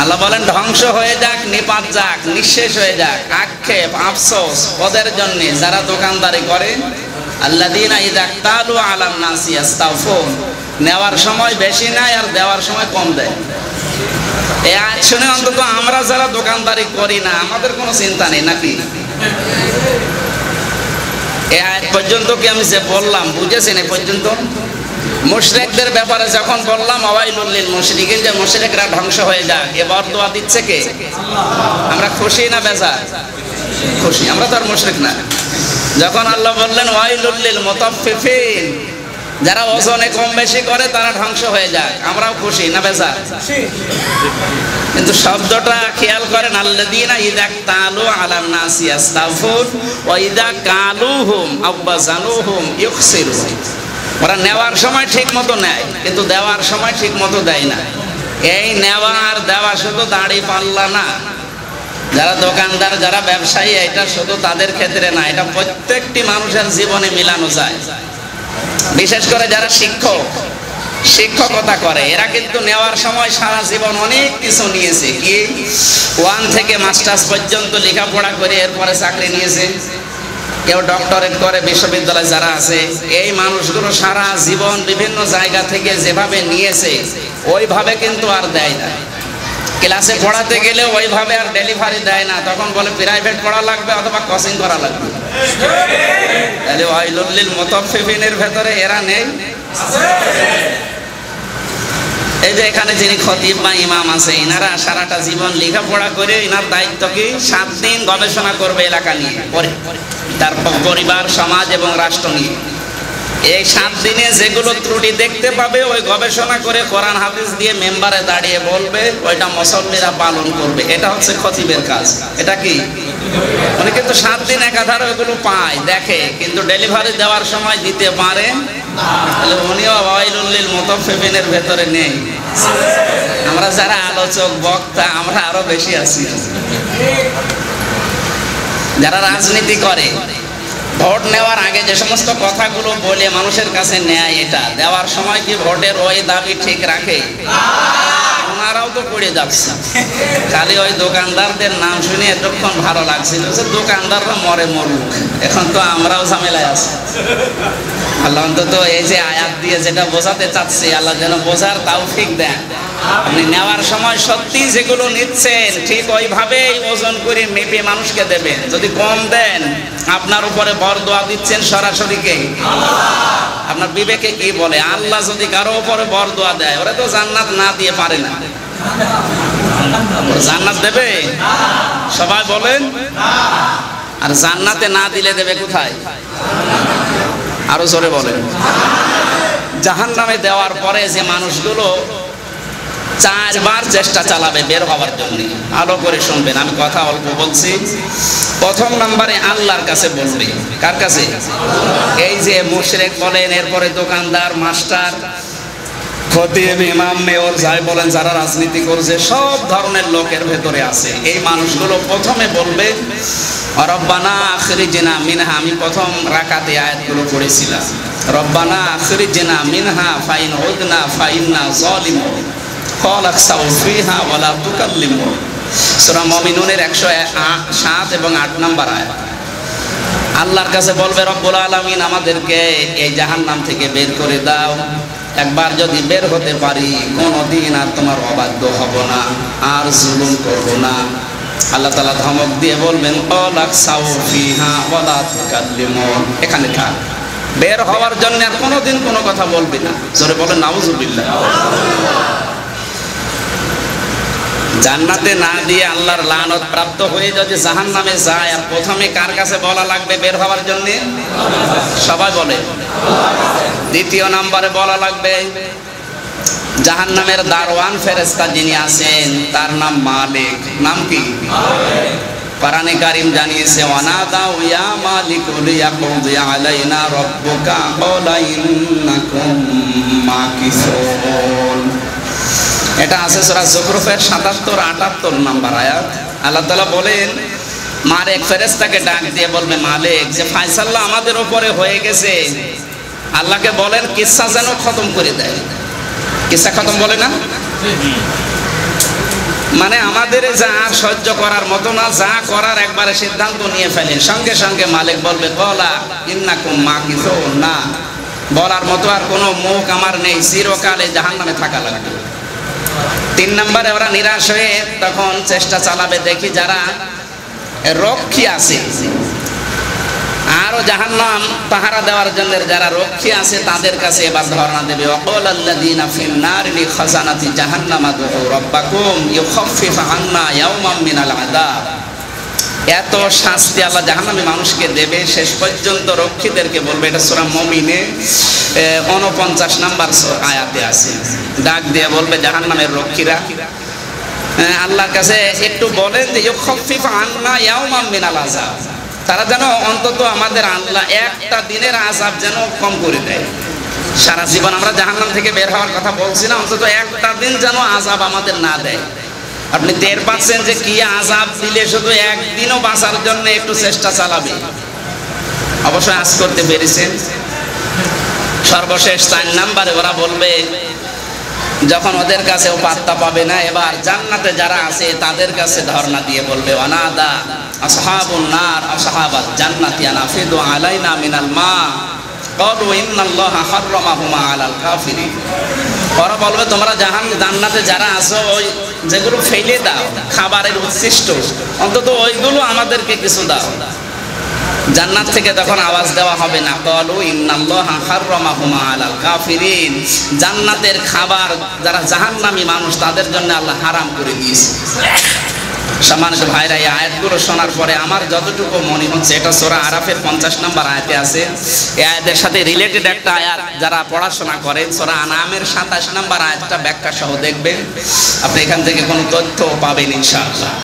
আল্লাহ বলেন, ধ্বংস হয়ে যাক, নিপাত যাক, নিঃশেষ হয়ে যাক, আক্ষেপ, আফসোস, ওদের জন্য যারা দোকানদারি করে। আল্লাদিনা ইদা তালু আলাম নাসি আস্তাফুন নেওয়ার সময় বেশি নাই আর দেওয়ার সময় কম দেয়। এই আজ শুনে অন্তত আমরা যারা দোকানদারি করি না, আমাদের কোনো চিন্তা নেই, নাকি? এই আয়াত পর্যন্ত কি আমি যে বললাম, বুঝেছেন এ পর্যন্ত? মুশরিকদের ব্যাপারে যখন বললাম আওয়াইলুল্লিল মুশরিকিন যে মুশরিকরা ধ্বংস হয়ে যাক, এ বরদোয়া দিচ্ছে কে? আমরা খুশি না বেজার? খুশি, আমরা তো আর মুশরিক না। যখন আল্লাহ বললেন ওয়াইলুল্লিল মুতাফফিফিন যারা ওজনে কম বেশি করে, তারা ধ্বংস হয়ে যাক। আমরাও খুশি না বেজার? কিন্তু শব্দটা খেয়াল করেন আল্লাদিনা ইদা তালু আলান নাসি আস্তাফুন ওয়া ইদা কালুহুম আব্বা জানুহুম ইউখসিরুন। ওরা নেওয়ার সময় ঠিক মতো নেয়, কিন্তু দেওয়ার সময় ঠিক মতো দেয় না। এই নেওয়া আর দেওয়া শুধু দাড়ি পাল্লা না। যারা দোকানদার, যারা ব্যবসায়ী, এটা শুধু তাদের ক্ষেত্রে না, এটা প্রত্যেকটি মানুষের জীবনে মিলানো যায়। বিশেষ করে যারা শিক্ষক, শিক্ষকতা করে, এরা কিন্তু নেওয়ার সময় সারা জীবন অনেক কিছু নিয়েছে। কি? ওয়ান থেকে মাস্টার্স পর্যন্ত লেখাপড়া করে এরপরে চাকরি নিয়েছে। কেউ ডক্টরেট করে, বিশ্ববিদ্যালয়ে যারা আছে, এই মানুষগুলো সারা জীবন বিভিন্ন জায়গা থেকে যেভাবে নিয়েছে, ওইভাবে কিন্তু আর দেয় না। ক্লাসে পড়াতে গেলে ওইভাবে আর ডেলিভারি দেয় না। তখন বলে প্রাইভেট পড়া লাগবে অথবা কোচিং করা লাগবে? তাহলে ওয়াইলুল্লিল মুতাফফিফিনের ভেতরে এরা নেই। এই যে এখানে যিনি খতিব বা ইমাম আছে, ইনারা সারাটা জীবন লেখাপড়া করে ইনার দায়িত্ব কি সাত দিন গবেষণা করবে এলাকা নিয়ে, পরে। তারপর পরিবার, সমাজ এবং রাষ্ট্র নিয়ে। এই সাত দিনে যেগুলো ত্রুটি দেখতে পাবে, ওই গবেষণা করে কোরআন, হাদিস দিয়ে মেম্বারে দাঁড়িয়ে বলবে, ওইটা মুসল্লিরা পালন করবে। এটা হচ্ছে খতিবের কাজ। এটা কি? উনি কিন্তু সাত দিন একাধারে ওইগুলো পায়, দেখে, কিন্তু ডেলিভারি দেওয়ার সময় দিতে পারে তাহলে উনিও ওয়াইলুল্লিল মুতাফফিফিনের ভেতরে নেই। আমরা যারা আলোচক বক্তা আমরা আরও বেশি আছি। যারা রাজনীতি করে ভোট নেওয়ার আগে যে সমস্ত কথাগুলো বলে মানুষের কাছে নেয় এটা, দেওয়ার সময় কি ভোটের ওই দাবি ঠিক রাখে? ওনারাও তো পড়ে যাচ্ছে। খালি ওই দোকানদারদের নাম শুনে এতক্ষণ ভালো লাগছিল যে দোকানদাররা মরে মরুক। এখন তো আমরাও ঝামেলায় আছি। আল্লাহ অন্তত এই যে আয়াত দিয়ে যেটা বোঝাতে চাচ্ছি, আল্লাহ যেন বোঝার তাও ঠিক দেন। আপনি নেওয়ার সময় সত্যি যেগুলো নিচ্ছেন, ঠিক ওইভাবেই ওজন করে মেপে মানুষকে দেবেন। যদি কম দেন, আপনার উপরে বর দোয়া দিচ্ছেন সরাসরি কে? আপনার বিবেকে কি বলে? আল্লাহ যদি কারও উপরে বর দোয়া দেয়, ওরা তো জান্নাত না দিয়ে পারে না। জান্নাত দেবে? সবাই বলেন। আর জান্নাতে না দিলে দেবে কোথায়? আরও জোরে বলেন। জাহান নামে দেওয়ার পরে যে মানুষগুলো চারবার চেষ্টা চালাবে, বের হওয়ার জন্য। আলো করে শুনবেন, আমি কথা অল্প বলছি। প্রথম নম্বরে আল্লাহর কাছে বলবে, কার কাছে? এই যে মুশরেক বলেন, এরপরে দোকানদার, মাস্টার বলেন, যারা রাজনীতি করছে, সব ধরনের লোকের ভেতরে আছে। এই মানুষগুলো প্রথমে বলবে, রব্বানা আখরি জেনা মিনহা আমি প্রথম রাকাতে আয়াতগুলো পড়েছিলাম। রব্বানা আখরি জেনা মিনহা, ফাইন উদনা, ফাইন্না জলিম কল আকসাউ ফিহা ওয়ালা তুকাল্লিমু সূরা মুমিনুনের 107 এবং 8 নম্বর আয়াত। আল্লাহর কাছে বলবে, রব্বুল আলামিন আমাদেরকে এই জাহান্নাম থেকে বের করে দাও। একবার যদি বের হতে পারি, কোনোদিন আর তোমার অবাধ্য হব না, আর জুলুম করব না। আল্লাহ তালা ধমক দিয়ে বলবেন এখানে থাক। বের হওয়ার জন্য আর কোনোদিন কোনো কথা বলবি না। জোরে বলেন, নাউজুবিল্লাহ। জান্নাতে না দিয়ে আল্লাহর লানত প্রাপ্ত হয়ে যদি জাহান নামে যায়, আর প্রথমে কার কাছে বলা লাগবে বের হওয়ার জন্য? সবাই বলে। দ্বিতীয় নাম্বারে বলা লাগবে জাহান নামের দারওয়ান ফেরেস্তা যিনি আছেন, তার নাম মালিক। নাম কি? কোরআনে কারিম জানিয়েছে, ওয়ানাদা ইয়া মালিক লিয়াকুদি আলাইনা রাব্বুকা মাকিসুন। এটা আছে সূরা জুখরুফের 77 78 নাম্বার আয়াত। আল্লাহ তাআলা বলেন মালিক ফেরেশতাকে ডাক দিয়ে বলবে, মালিক, যে ফয়সালা আমাদের উপরে হয়ে গেছে। আল্লাহকে বলেন কিসসা যেন খতম করে দেয়। কিসসা খতম বলে না? মানে আমাদের যা সহ্য করার মতো না, যা করার একবারে সিদ্ধান্ত নিয়ে ফেলেন সঙ্গে সঙ্গে মালিক বলবে, কলা, ইন্নাকুম মা কিছু না। বলার মতো আর কোনো মুখ আমার নেই, চিরকালে জাহান নামে থাকা লাগবে। তিন নম্বরে ওরা নিরাশ হয়ে তখন চেষ্টা চালাবে, দেখি যারা রক্ষী আছে। আরও জাহান্নাম পাহারা দেওয়ার জন্য যারা রক্ষী আছে, তাদের কাছে এবার ধারণা দেবে অকল আল্লাযীনা ফিন নারি লি খাজানাতি জাহান্নামা দুউ রাব্বাকুম ইউখাফফিফ আন্না ইয়াওমান মিনাল আযাব। এত শাস্তি আল্লাহ জাহান্নামে মানুষকে দেবে, শেষ পর্যন্ত রক্ষীদেরকে বলবে, এটা সূরা মুমিনে উনপঞ্চাশ নাম্বার আয়াতে আছে। ডাক দিয়ে বলবে, জাহান্নামের রক্ষীরা। আল্লাহর কাছে একটু বলেন যে আযাব। তারা যেন অন্তত আমাদের আল্লাহ একটা দিনের আজাব যেন কম করে দেয়। সারা জীবন আমরা জাহান্নাম থেকে বের হওয়ার কথা বলছি না, অন্তত একটা দিন যেন আজাব আমাদের না দেয়। আপনি টের পাচ্ছেন যে, কি আজাব দিলে শুধু একদিনও বাঁচার জন্য একটু চেষ্টা চালাবে? অবশ্যই আজ করতে পেরেছেন। সর্বশেষ চার নাম্বারে ওরা বলবে, যখন ওদের কাছে ও পাত্তা পাবে না, এবার জান্নাতে যারা আছে তাদের কাছে ধর্ণা দিয়ে বলবে, অনাদা আসহাবুন নার আসহাবাত জান্নাতি আনাফিদু আলাইনা মিনাল মা, ক্বালু ইন্নাল্লাহা হাররামাহুমা আলাল কাফিরিন। ওরা বলবে, তোমরা জাহান, জান্নাতে যারা আছো, ওই যেগুলো ফেলে দাও, খাবারের উচ্ছিষ্ট অন্তত ওইগুলো আমাদেরকে কিছু দাও। জান্নাত থেকে তখন আওয়াজ দেওয়া হবে না, কলু ইন্নাল্লাহা কাফিরিন। জান্নাতের খাবার যারা জাহান্নামী মানুষ, তাদের জন্য আল্লাহ হারাম করে দিয়েছে। সম্মানিত ভাইরা, এই আয়াতগুলো শোনার পরে আমার যতটুকু মনে হচ্ছে, এটা সোরা আরাফের পঞ্চাশ নম্বর আয়াতে আছে। এই আয়াতের সাথে রিলেটেড একটা আয়াত যারা পড়াশোনা করেন, সোরা আনামের সাতাশ নম্বর আয়াতটা ব্যাখ্যা সহ দেখবেন। আপনি এখান থেকে কোনো তথ্য পাবেন ইনশাআল্লাহ।